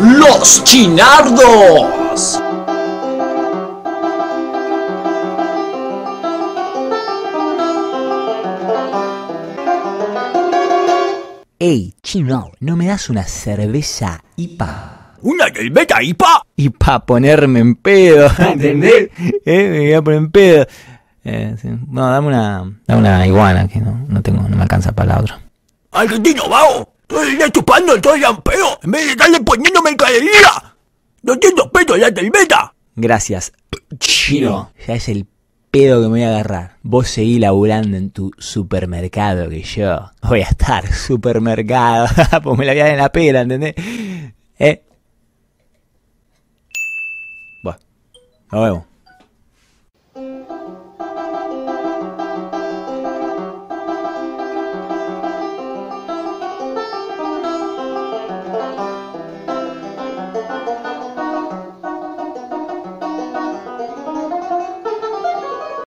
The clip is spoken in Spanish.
Los Chinardos. Ey, chino, ¿no me das una cerveza IPA? ¿Una cerveza IPA? Y pa' ponerme en pedo, ¿entendés? eh, me voy a poner en pedo. Eh, sí. No, dame una, dame una iguana, que no, no tengo, no me alcanza para la otra. Argentino, vago. Estoy ya chupando el todo el pedo en vez de estarle poniendo mercadería. 200 pesos la cerveza. Gracias. Chino, ya es el pedo que me voy a agarrar. Vos seguí laburando en tu supermercado que yo voy a estar supermercado. pues me la voy a dar en la pera, ¿entendés? ¿Eh? Bueno, nos vemos.